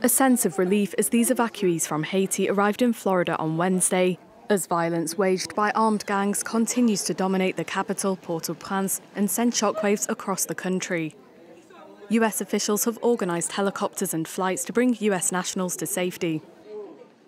A sense of relief as these evacuees from Haiti arrived in Florida on Wednesday, as violence waged by armed gangs continues to dominate the capital, Port-au-Prince, and send shockwaves across the country. US officials have organised helicopters and flights to bring US nationals to safety.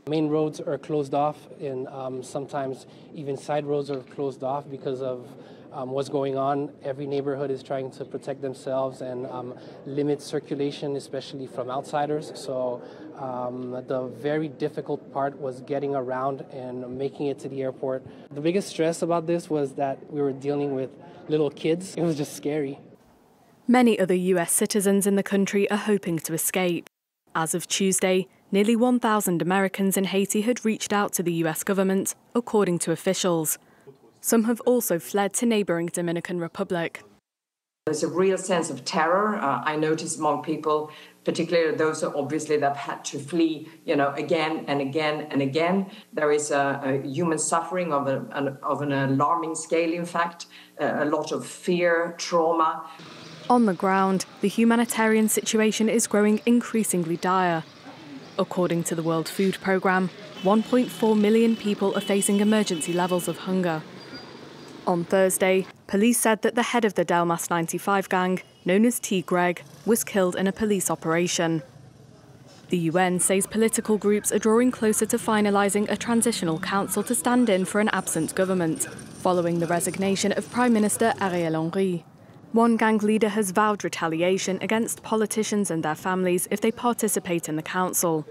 Main roads are closed off, and um, sometimes even side roads are closed off because of um, what's going on. Every neighborhood is trying to protect themselves and um, limit circulation, especially from outsiders. So um, the very difficult part was getting around and making it to the airport. The biggest stress about this was that we were dealing with little kids. It was just scary. Many other US citizens in the country are hoping to escape. As of Tuesday, nearly 1,000 Americans in Haiti had reached out to the US government, according to officials. Some have also fled to neighbouring Dominican Republic. There's a real sense of terror. Uh, I notice among people, particularly those obviously that have had to flee, you know, again and again and again. There is a, a human suffering of, a, an, of an alarming scale, in fact, uh, a lot of fear, trauma. On the ground, the humanitarian situation is growing increasingly dire. According to the World Food Programme, 1.4 million people are facing emergency levels of hunger. On Thursday, police said that the head of the Delmas 95 gang, known as Ti Greg, was killed in a police operation. The UN says political groups are drawing closer to finalising a transitional council to stand in for an absent government, following the resignation of Prime Minister Ariel Henry. One gang leader has vowed retaliation against politicians and their families if they participate in the council.